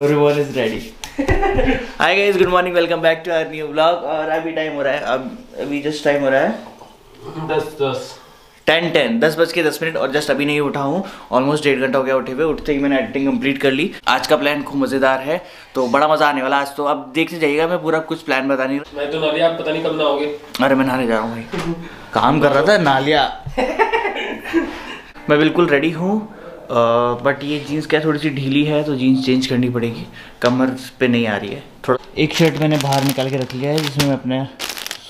Everyone is ready. Hi guys, good morning. Welcome back to our new vlog. और अभी time हो रहा है। अब अभी जस्ट टाइम हो रहा है। दस दस। टेन टेन दस बज के दस मिनट और जस्ट अभी नहीं उठा हूँ। ऑलमोस्ट डेढ़ घंटा हो गया उठे हुए। उठते ही मैंने एडिटिंग कंप्लीट कर ली। आज का प्लान खूब मज़ेदार है। तो बड़ा मज़ा आने वाला आज तो। अब देखने जाइएगा मैं पूरा कुछ प्लान बता नहीं मैं तो नालिया पता नहीं कब नहाओगे। अरे मैं नहाने जा रहा हूँ भाई। काम कर रहा था नालिया। मैं बिल्कुल रेडी हूँ। बट ये जीन्स क्या थोड़ी सी ढीली है तो जीन्स चेंज करनी पड़ेगी। कमर पे नहीं आ रही है। थोड़ा एक शर्ट मैंने बाहर निकाल के रख लिया है जिसमें मैं अपने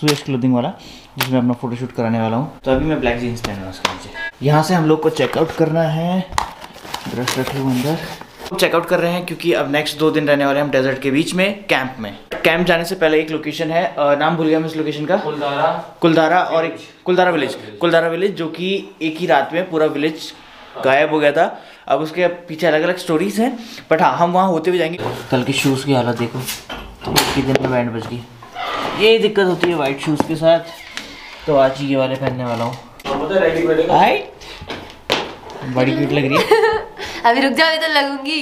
सुएश क्लोथिंग वाला जिसमें अपना फोटोशूट कराने वाला हूँ। तो अभी मैं ब्लैक जीन्स पहन रहा हूँ यहाँ से हम लोग को चेकआउट करना है। ब्रश रखे हुए अंदर। चेकआउट कर रहे हैं क्योंकि अब नेक्स्ट दो दिन रहने वाले हम डेजर्ट के बीच में कैंप में। कैंप जाने से पहले एक लोकेशन है नाम भूल गया मैं इस लोकेशन का। कुलदारा कुलधारा और एक कुलधारा विलेज कुलधारा विलेज जो कि एक ही रात में पूरा विलेज गायब हो गया था। अब उसके पीछे अलग अलग स्टोरीज हैं बट हाँ हम वहाँ होते हुए जाएँगे। कल के शूज़ की हालत देखो तो दिन में बैंड बज गई। यही दिक्कत होती है वाइट शूज़ के साथ तो आज ये वाले पहनने वाला हूँ। बड़ी क्यूट लग रही है। अभी रुक जाओ तो लगूँगी।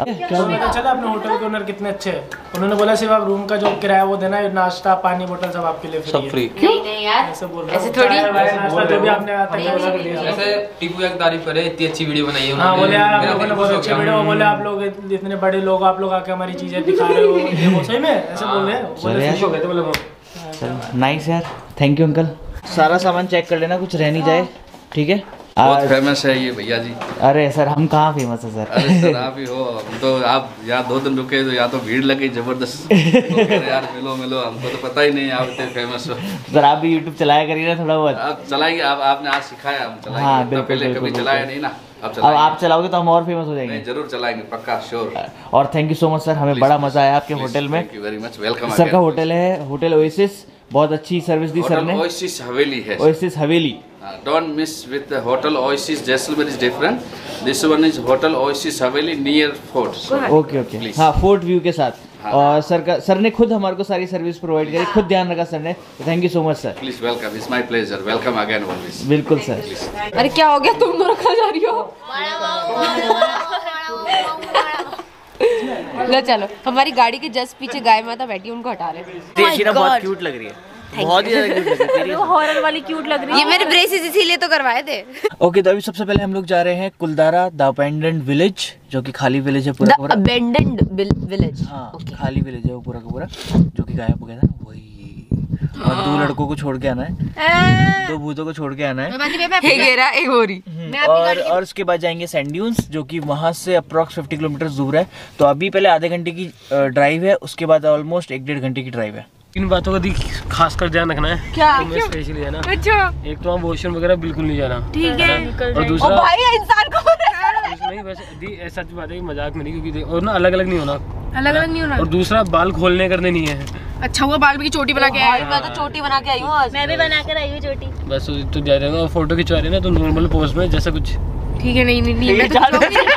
क्या हो चला अपने होटल के ओनर कितने अच्छे हैं। उन्होंने बोला सिर्फ़ आप रूम का जो किराया वो देना है नाश्ता पानी बोतल सब आपके लिए सब फ्री फ्री नहीं नहीं यार ऐसे बोल रहा ऐसे थोड़ी नाश्ता जो भी आपने आज तक नहीं, ऑर्डर नहीं, दिया नहीं, है। वैसे टीपू एक तारीफ़ करे इतनी अच्छी वीडियो बनाई है हाँ बोले यार आप लोगों ने बहुत खुश हो अच्छे गया। वीडियो बोले आप लोग इतने बड़े लोग आप लोग आके हमारी चीज़ें दिखा रहे हो ये वो सही में ऐसे बोल रहे हैं? बोले खुश हो गए थे बोले नाइस यार थैंक यू अंकल सारा सामान चेक कर लेना कुछ रह नहीं जाए ठीक है? बहुत फ़ेमस है ये भैया जी। अरे सर हम कहाँ फ़ेमस है सर? अरे सर आप ही हो। हम तो आप यहाँ दो दिन रुके तो यहाँ तो भीड़ लगी ज़बरदस्त। तो यार मिलो मिलो हमको तो पता ही नहीं आप इतने फ़ेमस हो। सर आप भी यूट्यूब चलाया करिए ना थोड़ा बहुत। आप चलाएँगे आप आपने आज सिखाया हम हाँ, चलाएँगे बिल्कुल, पहले कभी चलाया नहीं ना अब आप चलाओगे तो हम और फ़ेमस हो नहीं जाएँगे ज़रूर चलाएँगे पक्का श्योर और thank you so much sir हमें बड़ा मज़ा आया आपके होटल में। Thank you very much welcome sir का होटल है होटल ओएसिस बहुत अच्छी सर्विस दी सर ने। ओएसिस हवेली है। Oasis Haveli don't miss with the hotel Oasis Jaisalmer is different this one is hotel Oasis Haveli near fort okay okay Please. हाँ fort view के साथ। हाँ। और सर का सर ने खुद हमारे को सारी सर्विस प्रोवाइड करी। खुद ध्यान रखा सर ने। Thank you so much sir please welcome it's my pleasure welcome again always बिल्कुल सर अरे क्या हो गया? तुम दोनों कहाँ जा रही हो? लो चलो। हमारी गाड़ी के जस्ट पीछे गाय माता बैठी उनको हटा रहे हैं। Oh बहुत क्यूट लग रही है। बहुत ही ज़्यादा क्यूट लग रही है हॉरर वाली क्यूट लग रही ये मेरे ब्रेसेस इसीलिए तो करवाए थे। ओके तो अभी सबसे पहले हम लोग जा रहे हैं कुलदारा द विलेज जो कि खाली विलेज है पूरा पूरा। अबेंडेंड विलेज हाँ खाली विलेज है वो पूरा का पूरा जो कि गायब हो गया था। वही। और दो लड़कों को छोड़ के आना है। दो भूतों को छोड़ के आना है। एक घेरा एक होरी और और उसके बाद जाएँगे सैंड्यून्स जो कि वहाँ से अप्रॉक्स 50 किलोमीटर दूर है। तो अभी पहले आधे घंटे की ड्राइव है उसके बाद ऑलमोस्ट एक डेढ़ घंटे की ड्राइव है। इन बातों का खास कर ध्यान रखना है। क्या? तुम्हें स्पेशली है ना अच्छा एक तो वहाँ वॉशरूम वगैरह बिल्कुल नहीं जाना। ठीक है। और दूसरा भाई इंसान को नहीं वैसे दी ऐसा सच बात है मज़ाक में नहीं क्योंकि और ना अलग अलग नहीं होना। अलग अलग नहीं होना। और दूसरा बाल खोलने करने नहीं है। अच्छा हुआ बाल की चोटी बना के आया मैं तो चोटी बना के आई हूँ मैं भी बना कर आई हूँ चोटी। बस तो जा रहे हो फ़ोटो खिंचवा रहे ना तो नॉर्मल पोज में जैसा कुछ। ठीक है नहीं नहीं नहीं मैं तो खिंचवाऊँगी।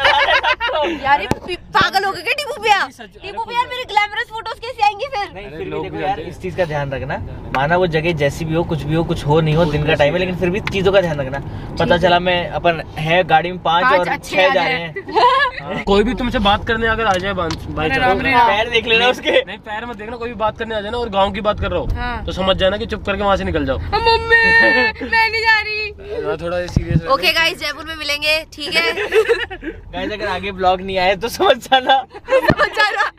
यार ये पागल हो गए टीपू भैया टीपू भैया मेरे ग्लैमरस फ़ोटोज़ कैसे आएँगे फिर? नहीं फिर भी यार इस चीज़ का ध्यान रखना। माना वो जगह जैसी भी हो कुछ भी हो कुछ हो नहीं हो दिन का टाइम है लेकिन फिर भी चीज़ों का ध्यान रखना। पता चला मैं अपन है गाड़ी में पाँच और छह जा रहे हैं। कोई भी तुमसे बात करने अगर आ जाए भाई चलो। पैर देख लेना उसके। नहीं पैर मत देखना कोई भी बात करने आ जाए ना और गाँव की बात कर रहा हो हाँ। तो समझ जाना कि चुप करके वहाँ से निकल जाओ। मम्मी मैं नहीं जा रही। हाँ, थोड़ा सीरियस ओके गाइस जयपुर में मिलेंगे ठीक है? गाइस अगर आगे ब्लॉग नहीं आए तो समझ जाना। समझ जाना।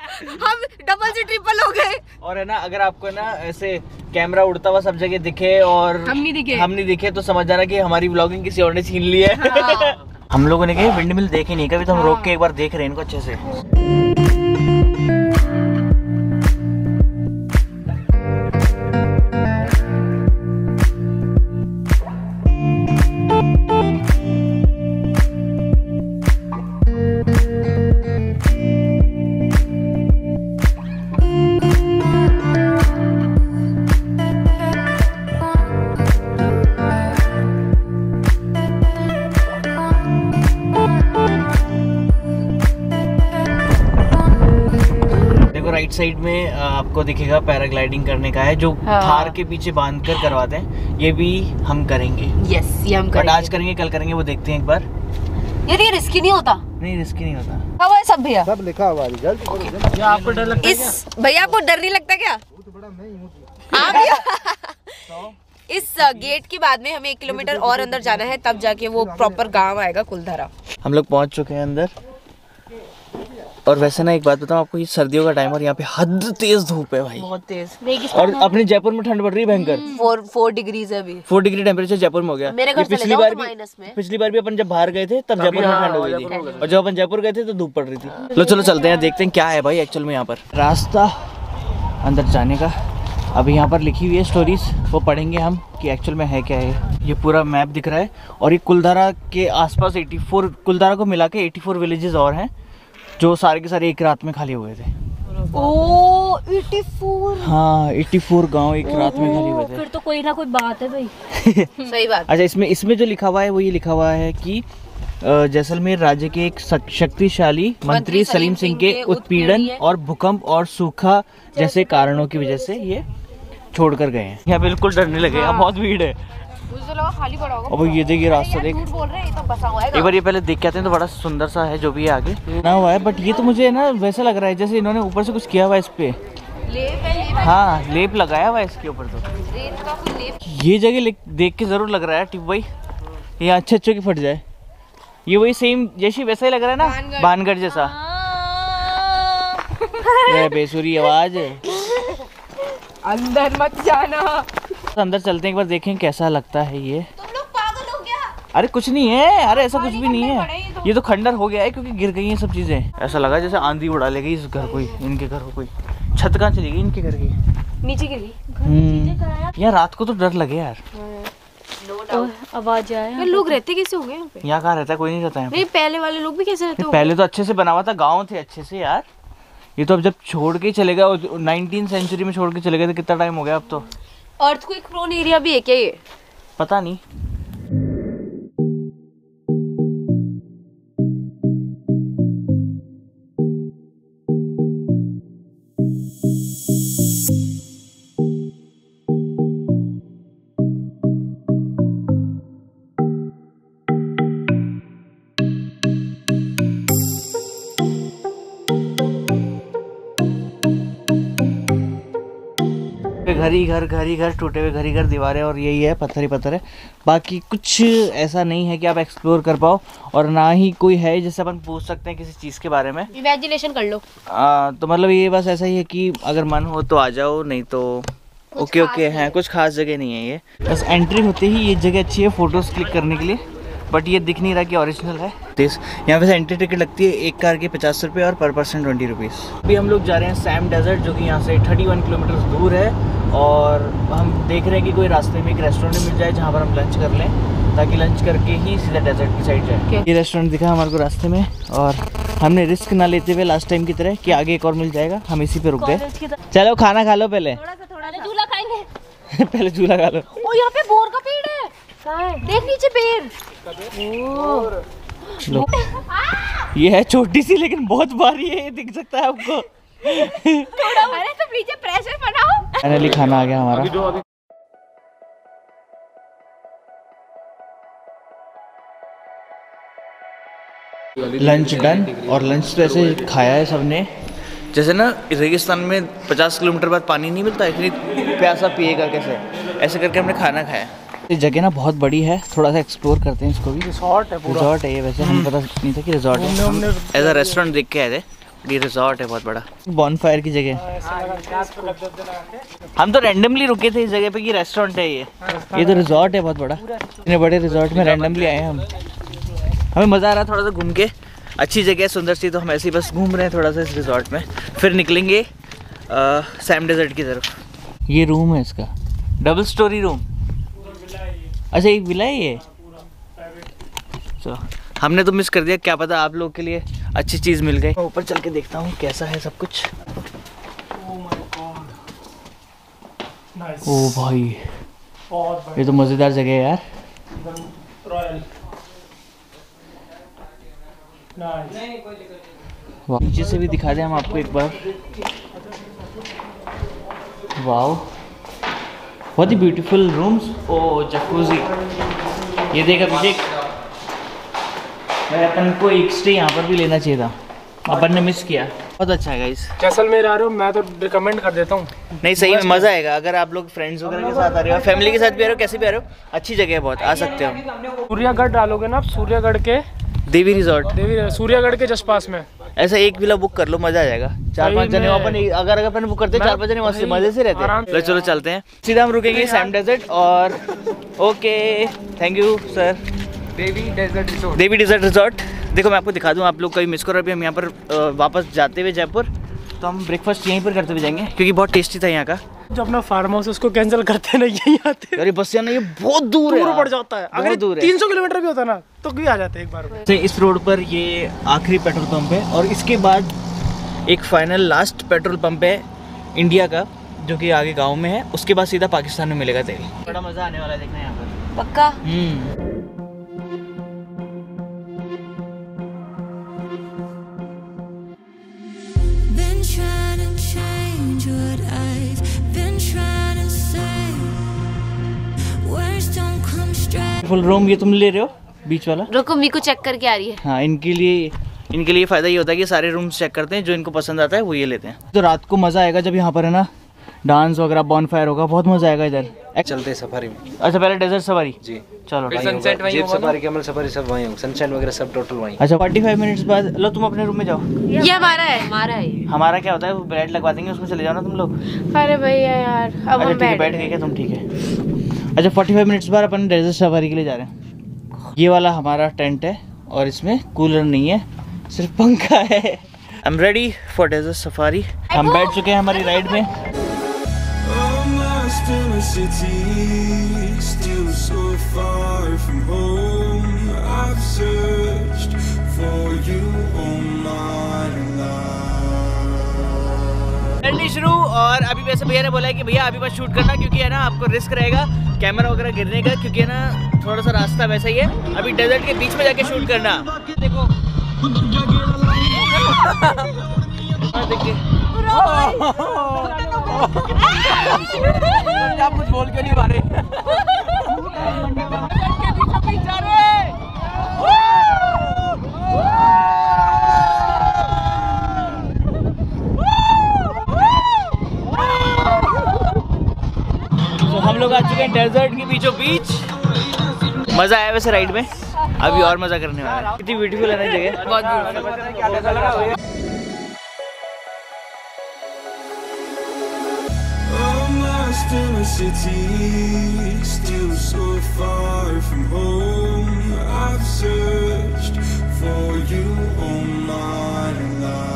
हम डबल से ट्रिपल हो गए। और है ना अगर आपको ना ऐसे कैमरा उड़ता हुआ सब जगह दिखे और हम नहीं दिखे। हम नहीं दिखे तो समझ जाना कि हमारी ब्लॉगिंग किसी और ने छीन ली है। हम लोगों ने कहीं विंड मिल देखे नहीं कभी तो हम रोक के एक बार देख रहे हैं इनको अच्छे से। आपको दिखेगा पैराग्लाइडिंग करने का है जो हाँ। थार के पीछे बाँध कर करवाते हैं ये भी हम करेंगे। यस ये हम करेंगे आज करेंगे। कल करेंगे वो देखते हैं एक बार। यार ये रिस्की नहीं होता। नहीं रिस्की नहीं होता। हुआ है सब भैया। सब लिखा हुआ है रिज़ल्ट करो जल्दी। आपको डर लगता है क्या? इस भैया आपको डर नहीं लगता क्या? आप भैया इस गेट के बाद में हमें एक किलोमीटर और अंदर जाना है तब जाके वो प्रॉपर गाँव आएगा कुलधारा। हम लोग पहुँच चुके हैं अंदर। और वैसे ना एक बात बताऊँ आपको ये सर्दियों का टाइम और यहाँ पे हद तेज धूप है भाई। बहुत तेज। और अपने जयपुर में ठंड पड़ रही है भयंकर। फोर फोर डिग्रीज है अभी। फोर डिग्री टेम्परेचर जयपुर में हो गया। मेरे घर पिछली बार तो भी में। पिछली बार भी अपन जब बाहर गए थे तब जयपुर में ठंड हो गई थी। और जब अपन जयपुर गए थे तो धूप पड़ रही थी। लो चलो चलते हैं देखते हैं क्या है भाई एक्चुअल में यहाँ पर। रास्ता अंदर जाने का। अभी यहाँ पर लिखी हुई है स्टोरीज वो पढ़ेंगे हम कि एक्चुअल में है क्या है ये पूरा मैप दिख रहा है। और ये कुलधारा के आसपास 84 कुलधारा को मिला के 84 विलेजेस और हैं। जो सारे के सारे एक रात में खाली हुए थे। ओ 84 हाँ 84 गाँव एक रात में खाली हुए थे। फिर तो कोई ना कोई बात है भाई। सही बात। अच्छा इसमें इसमें जो लिखा हुआ है वो ये लिखा हुआ है कि जैसलमेर राज्य के एक शक्तिशाली मंत्री सलीम सिंह के उत्पीड़न और भूकंप और सूखा जैसे कारणों की वजह से ये छोड़कर गए हैं। यहाँ बिल्कुल डरने लगे यहाँ बहुत भीड़ है। मुझे लगा खाली पड़ा होगा। अब ये देखिए रास्ता देख। बोल रहे हैं ये तो बसा हुआ है एक बार ये पहले देख के आते हैं तो बड़ा सुंदर सा है जो भी है आगे। ना हुआ है बट ये तो मुझे ना वैसा लग रहा है जैसे इन्होंने ऊपर से कुछ किया हुआ है इस पे। लेप है लेप हाँ। लेप लगाया हुआ है इसके ऊपर तो। ये जगह देख के ज़रूर लग रहा है टिप भाई। ये अच्छे अच्छे की फट जाए। ये वही सेम जैसी वैसा ही लग रहा है ना बानगढ़। जैसा। ये बेसुरी आवाज़। अंदर मत जाना। अंदर चलते हैं एक बार देखें कैसा लगता है ये। तुम लोग पागल हो गया अरे कुछ नहीं है अरे ऐसा कुछ भी नहीं है। ये तो। खंडर हो गया है क्योंकि गिर गई हैं सब चीज़ें। ऐसा लगा जैसे आंधी उड़ा ले गई इस घर को ही इनके घर को कोई। छत कहाँ चली गई इनके घर की? नीचे गिर गई। हम्म। यार रात को तो डर लगे यार। आवाज़ आया लोग रहते कैसे होंगे यहाँ पे? यहाँ कहाँ रहता है? कोई नहीं रहता है नहीं पहले वाले लोग भी कैसे रहते पहले तो अच्छे से बना हुआ था गाँव थे अच्छे से यार। ये तो अब जब छोड़ के चले गए नाइनटीन सेंचुरी में छोड़ के चले गए थे कितना टाइम हो गया अब तो। अर्थ को एक प्रोन एरिया भी है क्या ये? पता नहीं। घर ही घर घर ही घर टूटे हुए घर ही घर दीवारें और यही है पत्थर ही पत्थर है। बाकी कुछ ऐसा नहीं है कि आप एक्सप्लोर कर पाओ और ना ही कोई है जिससे अपन पूछ सकते हैं किसी चीज़ के बारे में। इमेजिनेशन कर लो। आ, तो मतलब ये बस ऐसा ही है कि अगर मन हो तो आ जाओ नहीं तो ओके ओके हैं कुछ खास जगह नहीं है ये। बस एंट्री होते ही ये जगह अच्छी है फ़ोटोज़ क्लिक करने के लिए। बट ये दिख नहीं रहा कि ओरिजिनल है। दिस यहाँ पे से एंट्री टिकट लगती है एक कार की पचास रुपये और पर पर्सन ट्वेंटी रुपीज़ अभी हम लोग जा रहे हैं सैम डेजर्ट जो कि यहाँ से थर्टी वन किलोमीटर दूर है। और हम देख रहे हैं कि कोई रास्ते में एक रेस्टोरेंट मिल जाए जहाँ पर हम लंच कर लें ताकि लंच करके ही सीधा डेजर्ट की साइड जाए। ये रेस्टोरेंट दिखा हमारे को रास्ते में और हमने रिस्क ना लेते हुए लास्ट टाइम की तरह कि आगे एक और मिल जाएगा हम इसी पे रुक गए। चलो खाना खा लो पहले। झूला खाएँगे। पहले झूला खा लो। ओ यहाँ पे बोर का पेड़ है। देख नीचे पेड़। ये है छोटी सी लेकिन बहुत भारी है ये दिख सकता है आपको। अरे तुम नीचे प्रेशर बनाओ। फाइनली खाना आ गया हमारा। लंच डन और लंच तो ऐसे खाया है सबने। जैसे ना रेगिस्तान में 50 किलोमीटर बाद पानी नहीं मिलता इतनी प्यासा पिएगा कैसे? ऐसे करके हमने खाना खाया। ये जगह ना बहुत बड़ी है थोड़ा सा एक्सप्लोर करते हैं इसको भी। रिसॉर्ट है पूरा। रिजॉर्ट है ये वैसे हमें पता नहीं था कि रिजॉर्ट है। एज अ रेस्टोरेंट देख के आए थे। ये रिजॉर्ट है बहुत बड़ा। बॉन फायर की जगह। हम तो रैंडमली रुके थे इस जगह पे कि रेस्टोरेंट है ये। ये तो रिजॉर्ट है बहुत बड़ा। इतने बड़े रिजॉर्ट में रैंडमली आए हम। हमें मज़ा आ रहा है थोड़ा सा घूम के। अच्छी जगह है, सुंदर सी तो हम ऐसे ही बस घूम रहे हैं थोड़ा सा इस रिजॉर्ट में। फिर निकलेंगे सैम डेजर्ट की तरफ़। ये रूम है इसका। डबल स्टोरी रूम अच्छा ये विला है ये हमने तो मिस कर दिया क्या पता आप लोग के लिए अच्छी चीज़ मिल गई। मैं ऊपर चल के देखता हूँ कैसा है सब कुछ। नाइस ओ भाई। ये तो मज़ेदार जगह है यार। नीचे से भी दिखा दें हम आपको एक बार। वाओ। बहुत ही ब्यूटीफुल रूम्स ओ जकूजी ये देख अभिषेक। भाई अपन को एक स्टे यहाँ पर भी लेना चाहिए था। अपन ने मिस किया। बहुत अच्छा है गाइस जैसलमेर आ रहे हो मैं तो रिकमेंड कर देता हूँ। नहीं सही में मज़ा आएगा। अगर आप लोग फ्रेंड्स वगैरह के साथ आ रहे हो फैमिली के साथ भी आ रहे हो कैसे भी आ रहे हो अच्छी जगह है बहुत आ सकते हो। सूर्यागढ़ डालोगे ना आप? सूर्यागढ़ के देवी रिजॉर्ट देवी सूर्यागढ़ के जस्ट पास में। ऐसा एक विला बुक कर लो मज़ा आ जाएगा। चार पाँच जने अपन अगर अगर अपन बुक करते हैं चार पाँच जने मज़े मज़े से रहते हैं। लो चलो चलते हैं। सीधा हम रुकेंगे सैम डेजर्ट और okay thank you sir Devi desert resort. Devi desert resort देखो मैं आपको दिखा दूँ आप लोग कभी मिस करो अभी हम यहाँ पर वापस जाते हुए जयपुर तो हम ब्रेकफास्ट यहीं पर करते हुए जाएँगे क्योंकि बहुत टेस्टी था यहाँ का। जो अपना फार्म हाउस उसको कैंसिल करते नहीं यहीं आते अरे बस यार ये बहुत दूर दूर पड़ जाता है। अगर दूर तीन सौ किलोमीटर भी होता ना तो भी आ जाते एक बार? से इस रोड पर ये आखिरी पेट्रोल पंप है और इसके बाद एक फाइनल लास्ट पेट्रोल पंप है इंडिया का जो कि आगे गाँव में है। उसके बाद सीधा पाकिस्तान में मिलेगा तेल। बड़ा मज़ा आने वाला है देखना यहाँ पर। पक्का? फुल रोम ये तुम ले रहे हो? बीच वाला? रुको मी को चेक करके आ रही है। हाँ इनके लिए इनके लिए फ़ायदा ये होता है कि सारे रूम्स चेक करते हैं जो इनको पसंद आता है वो ये लेते हैं। तो रात को मज़ा आएगा जब यहाँ पर है ना? डांस वगैरह बॉन फायर होगा बहुत मज़ा आएगा इधर। चलते सफारी में। अच्छा पहले डेजर्ट सवारी जी। चलो सनसेट वहीं जीप होगा सफारी कैमल सफारी सब वहीं हो सनशाइन वगैरह सब टोटल वहीं। अच्छा फोर्टी फाइव मिनट्स बाद लो तुम अपने रूम में जाओ। ये हमारा है। हमारा है हमारा क्या होता है? वो बेड लगवा देंगे उसमें चले जाओ ना तुम लोग। अरे भैया यार अब अच्छा हम ठीक है बैठ गए तुम ठीक है। अच्छा फोर्टी फाइव मिनट्स बाद अपन डेजर्ट सफारी के लिए जा रहे हैं। ये वाला हमारा टेंट है और इसमें कूलर नहीं है सिर्फ़ पंखा है। I am ready for desert safari. हम बैठ चुके हैं हमारी राइड में। In a city, still so far from home. I've searched for you all my life. Journey शुरू और अभी वैसे भैया ने बोला है कि भैया अभी बस शूट करना क्योंकि है ना आपको रिस्क रहेगा कैमरा वगैरह गिरने का क्योंकि है ना थोड़ा सा रास्ता वैसा ही है। अभी डेजर्ट के बीच में जाके शूट करना। देखो। हाँ, देखिए। आप कुछ बोल क्यों नहीं रहे? तो हम लोग आ चुके हैं डेजर्ट के बीचों बीच। मज़ा आया वैसे राइड में। अभी और मज़ा करने वाला है। कितनी ब्यूटीफुल है ना जगह। बहुत city, still so far from home. I've searched for you all my life.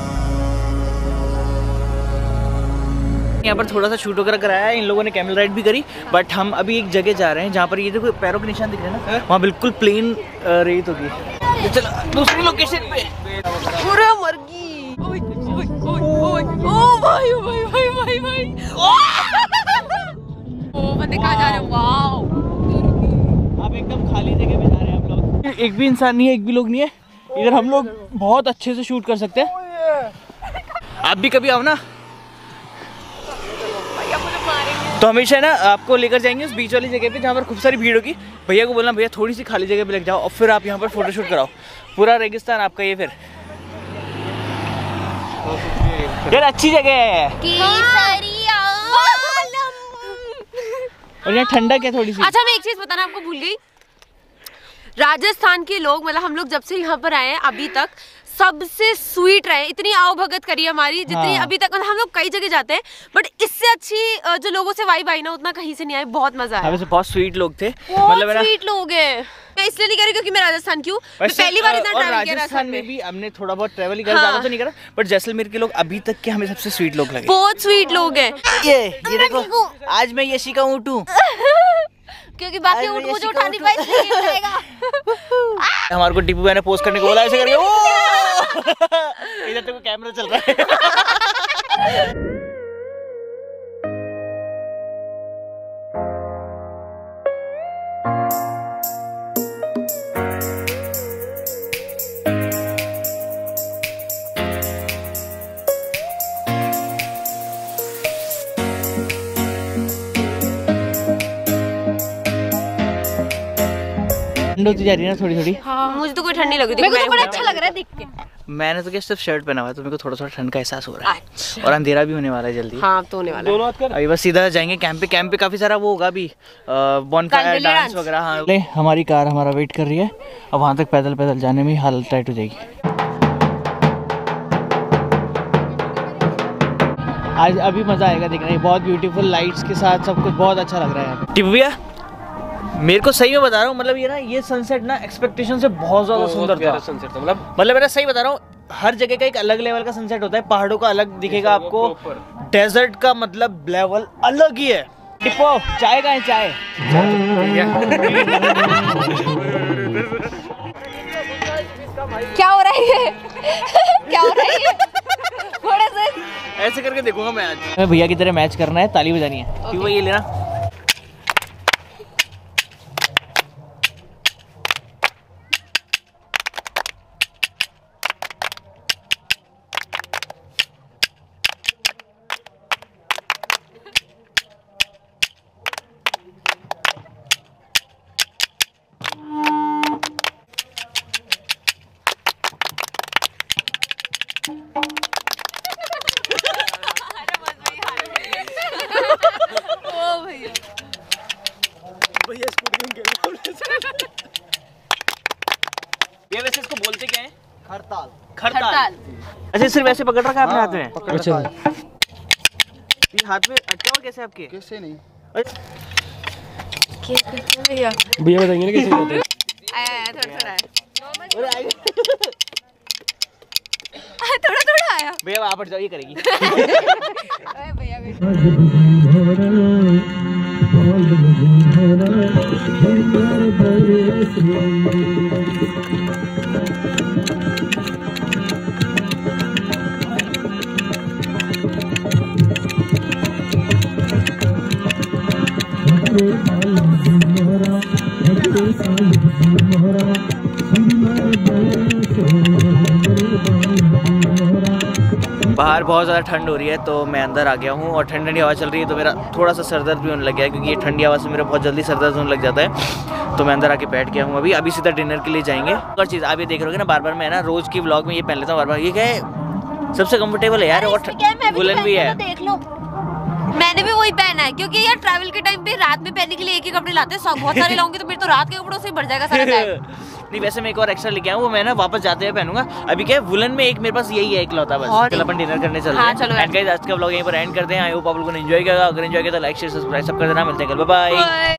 यहाँ पर थोड़ा सा शूट वगैरह कराया है इन लोगों ने कैमल राइड भी करी बट हम अभी एक जगह जा रहे हैं जहाँ पर ये देखो पैरों के निशान दिख रहे हैं ना वहाँ बिल्कुल प्लेन रेत होगी। तो चलो दूसरी लोकेशन पे। पूरा मर गई ओए, ओए, ओए, ओए, ओ भाई भाई भाई भाई भाई। ओ! बंदे कहाँ जा रहे हो वाओ! आप एकदम खाली जगह पे जा रहे हैं आप लोग। एक भी इंसान नहीं है एक भी लोग नहीं है। इधर हम लोग बहुत अच्छे से शूट कर सकते हैं। आप भी कभी आओ ना। तो हमेशा ना आपको लेकर जाएँगे उस बीच वाली जगह पे जहाँ पर खूब सारी भीड़ होगी। भैया को बोलना भैया थोड़ी सी खाली जगह पे लग जाओ और फिर आप यहाँ पर फ़ोटो शूट कराओ। पूरा रेगिस्तान आपका ये फिर। यार अच्छी जगह है। और यहाँ ठंडक है थोड़ी सी। अच्छा मैं एक चीज़ बताना आपको भूल गई। राजस्थान के लोग मतलब हम लोग जब से यहाँ पर आए हैं अभी तक सबसे स्वीट रहे इतनी आओ भगत करी हमारी जितनी हाँ। अभी तक मतलब हम लोग कई जगह जाते हैं बट इससे अच्छी जो लोगों से वाइब आई ना उतना कहीं से नहीं आए बहुत मज़ा हाँ आया। हाँ बहुत स्वीट लोग थे। बहुत मतलब स्वीट लोग हैं। मैं इसलिए नहीं कह रही क्योंकि मैं राजस्थान क्यों मैं वैसे, पहली बार इतना ट्रैवल किया राजस्थान में। भी हमने थोड़ा बहुत ट्रैवल ही करा हाँ। ज़्यादा तो नहीं करा बट जैसलमेर के लोग अभी तक के हमें सबसे स्वीट लोग लगे। बहुत स्वीट लोग हैं। ये ये देखो आज मैं यशी का ऊँट हूँ। क्योंकि बाकी ऊँट मुझे उठा नहीं ऊँट पाए इसलिए ये उठाएगा हमारे को टिप्पू भाई ने पोस्ट करने को बोला ऐसे करके इधर तो कैमरा चल रहा है। ठंड होती जा रही है ना थोड़ी थोड़ी हाँ। मुझे तो कोई ठंड नहीं लग रही मेरे को तो बड़ा अच्छा लग रहा है देख के मैंने तो क्या सिर्फ़ शर्ट पहना हुआ है तो मेरे को थोड़ा थोड़ा ठंड का एहसास हो रहा है। और अंधेरा भी होने वाला है जल्दी। हाँ तो होने वाला है। अभी बस सीधा जाएँगे कैंप पे कैंप पे काफ़ी सारा वो होगा अभी बॉनफायर डांस वगैरह हाँ। ले, हमारी कार हमारा वेट कर रही है। अब वहाँ तक पैदल पैदल जाने में हालत टाइट हो जाएगी। आज अभी मज़ा आएगा देखने बहुत ब्यूटीफुल लाइट्स के साथ सब कुछ बहुत अच्छा लग रहा है टिप भैया? मेरे को सही में बता रहा हूँ मतलब ये ना ये सनसेट ना एक्सपेक्टेशन से बहुत ज़्यादा सुंदर था। सनसेट था मतलब मतलब मेरा सही बता रहा हूँ हर जगह का एक अलग लेवल का सनसेट होता है पहाड़ों का अलग दिखेगा आपको। डेजर्ट का मतलब लेवल अलग ही है। टिप्पो चाय का है चाय? क्या हो रहा है ये? क्या हो रहा है ये? थोड़े से। ऐसे करके देखूँगा मैं आज। मैं भैया की तरह मैच करना है ताली बजानी है। क्यों ये लेना ये वैसे इसको बोलते क्या है? खरताल। खरताल। अच्छा सिर्फ़ ऐसे पकड़ रखा है अपने हाथ में? अच्छा ये हाथ में अटका हुआ कैसे आपके? कैसे नहीं। भैया? भैया बताएँगे ना कैसे होते आया आया थोड़ा थोड़ा। आया आया, थोड़ा थोड़ा आया। भैया आप हट जाओ ये करेगी। भैया भैया। बाहर बहुत ज़्यादा ठंड हो रही है तो मैं अंदर आ गया हूँ और ठंडी ठंडी हवा चल रही है तो मेरा थोड़ा सा सर दर्द भी होने लग गया है क्योंकि ये ठंडी हवा से मेरा बहुत जल्दी सर दर्द होने लग जाता है। तो मैं अंदर आके बैठ गया हूँ अभी अभी सीधा डिनर के लिए जाएँगे। और चीज़ आप ये देख रहे हो ना बार बार मैं ना रोज़ की ब्लॉग में ये पहन लेता हूँ बार बार ये क्या है? सबसे कम्फर्टेबल है यार और मैं भी वुलन भी है। देख लो। मैंने भी वही पहना है क्योंकि यार ट्रैवल के टाइम पे रात में पहनने के लिए एक ही कपड़े लाते हैं बहुत सारे लाऊँगी तो मेरे तो रात के कपड़ों से भर जाएगा सारा बैग नहीं वैसे मैं एक और एक्स्ट्रा लेके आया वो मैं ना वापस जाते हुए पहनूँगा। अभी क्या वुलन में एक मेरे पास यही है एक लौता बस चल अपन डिनर करने चल हाँ, चलो एंड गाइस आज का व्लॉग यहीं पर एंड करते हैं। आई होप आप लोगों ने एंजॉय किया अगर एंजॉय किया तो लाइक शेयर सब्सक्राइब सब कर देना। मिलते हैं कल। बाय.